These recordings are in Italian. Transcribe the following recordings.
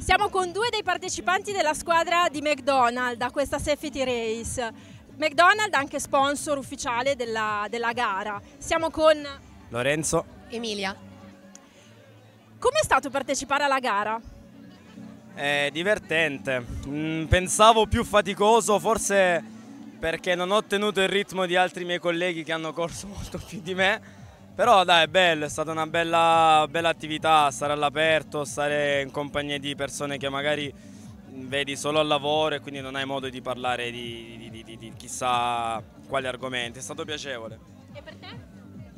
Siamo con due dei partecipanti della squadra di McDonald's a questa safety race. McDonald's anche sponsor ufficiale della, della gara. Siamo con Lorenzo. Emilia. Com'è stato partecipare alla gara? È divertente. Mm, pensavo più faticoso, forse perché non ho tenuto il ritmo di altri miei colleghi che hanno corso molto più di me. Però dai, è bello, è stata una bella, bella attività, stare all'aperto, stare in compagnia di persone che magari vedi solo al lavoro e quindi non hai modo di parlare di, di, di, di chissà quali argomenti. È stato piacevole. E per te?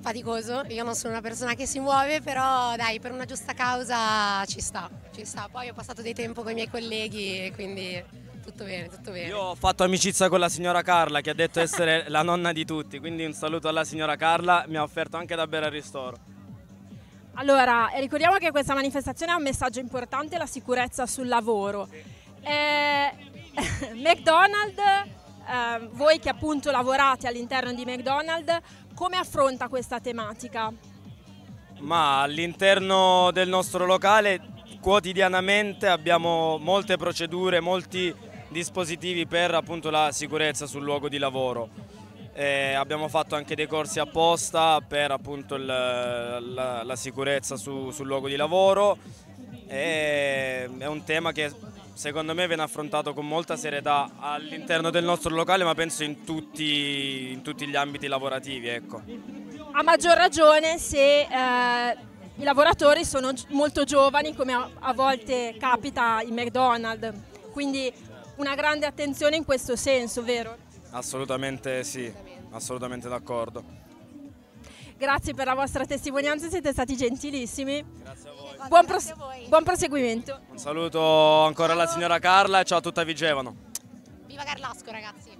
Faticoso, io non sono una persona che si muove, però dai, per una giusta causa ci sta, ci sta. Poi ho passato dei tempo con i miei colleghi e quindi tutto bene, tutto bene. Io ho fatto amicizia con la signora Carla che ha detto essere la nonna di tutti, quindi un saluto alla signora Carla, mi ha offerto anche da bere al ristoro. Allora, ricordiamo che questa manifestazione ha un messaggio importante, la sicurezza sul lavoro. Eh, McDonald's, eh, voi che appunto lavorate all'interno di McDonald's, come affronta questa tematica? Ma all'interno del nostro locale quotidianamente abbiamo molte procedure, molti dispositivi per appunto la sicurezza sul luogo di lavoro. Eh, abbiamo fatto anche dei corsi apposta per appunto il, la, la, sicurezza su, sul luogo di lavoro. E è un tema che secondo me viene affrontato con molta serietà all'interno del nostro locale, ma penso in tutti, in tutti gli ambiti lavorativi. Ecco. A maggior ragione se eh, i lavoratori sono molto giovani, come a, a volte capita in McDonald's. Quindi una grande attenzione in questo senso, vero? Assolutamente sì, assolutamente d'accordo. Grazie per la vostra testimonianza, siete stati gentilissimi. Grazie a voi. Buon, pros- buon proseguimento. Un saluto ancora alla signora Carla e ciao a tutta Vigevano. Viva Carlasco ragazzi!